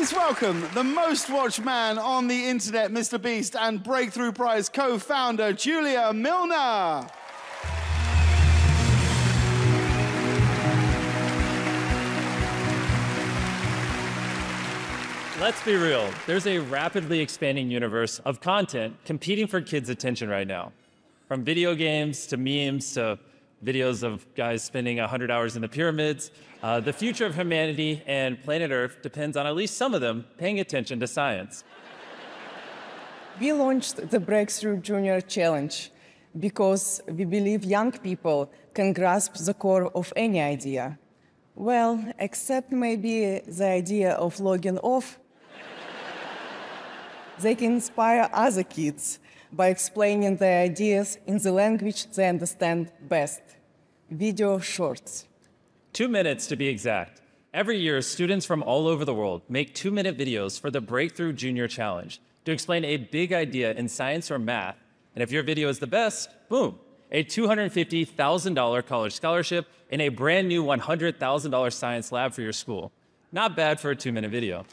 Please welcome the most watched man on the internet, MrBeast, and Breakthrough Prize co founder, Julia Milner. Let's be real. There's a rapidly expanding universe of content competing for kids' attention right now. From video games to memes to videos of guys spending 100 hours in the pyramids. Uh, the future of humanity and planet Earth depends on at least some of them paying attention to science. We launched the Breakthrough Junior Challenge because we believe young people can grasp the core of any idea. Well, except maybe the idea of logging off. they can inspire other kids by explaining their ideas in the language they understand best video shorts. Two minutes to be exact. Every year, students from all over the world make two minute videos for the Breakthrough Junior Challenge to explain a big idea in science or math. And if your video is the best, boom, a $250,000 college scholarship and a brand new $100,000 science lab for your school. Not bad for a two minute video.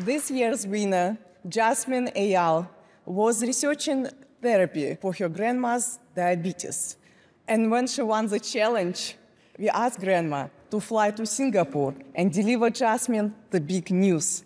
This year's winner, Jasmine Eyal, was researching therapy for her grandma's diabetes. And when she won the challenge, we asked grandma to fly to Singapore and deliver Jasmine the big news.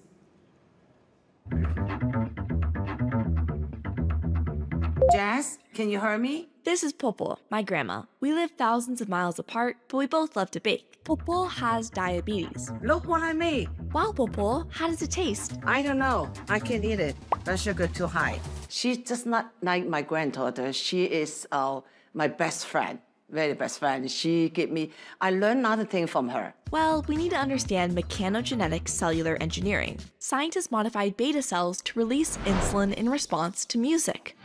Jazz, can you hear me? This is Popo, my grandma. We live thousands of miles apart, but we both love to bake. Popo has diabetes. Look what I made. Wow, Popo, how does it taste? I don't know. I can't eat it. The sugar too high. She's just not like my granddaughter. She is uh, my best friend, very best friend. She gave me, I learned another thing from her. Well, we need to understand mechanogenetic cellular engineering. Scientists modified beta cells to release insulin in response to music.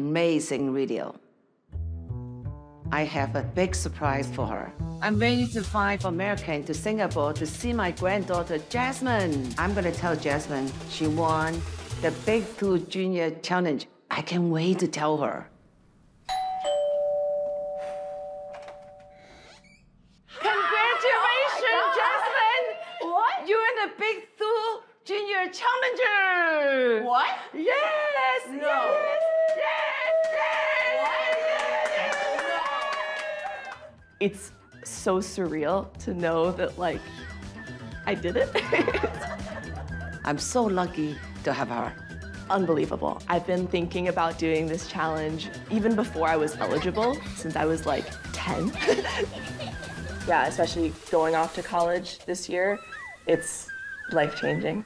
Amazing video. I have a big surprise for her. I'm ready to fly from America to Singapore to see my granddaughter, Jasmine. I'm gonna tell Jasmine she won the Big Two Junior Challenge. I can't wait to tell her. Congratulations, oh Jasmine! What? You're in the Big Two Junior Challenger! What? Yes! No. Yes! Yes! It's so surreal to know that, like, I did it. I'm so lucky to have her. Unbelievable. I've been thinking about doing this challenge even before I was eligible, since I was like 10. yeah, especially going off to college this year, it's life changing.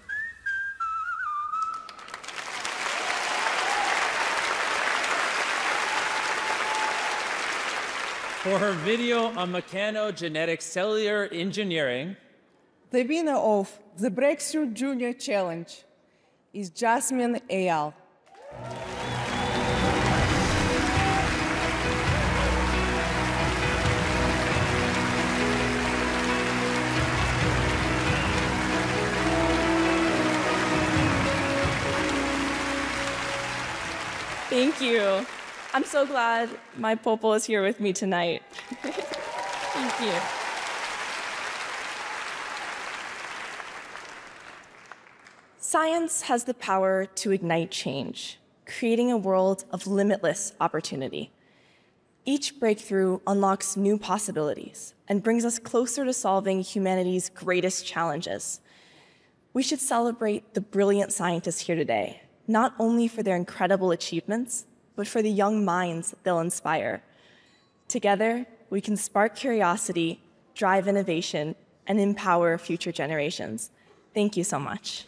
For her video on mechanogenetic cellular engineering, The winner of the Breakthrough Junior Challenge is Jasmine Eyal. Thank you. I'm so glad my Popo is here with me tonight. Thank you. Science has the power to ignite change, creating a world of limitless opportunity. Each breakthrough unlocks new possibilities and brings us closer to solving humanity's greatest challenges. We should celebrate the brilliant scientists here today, not only for their incredible achievements, but for the young minds they'll inspire. Together, we can spark curiosity, drive innovation, and empower future generations. Thank you so much.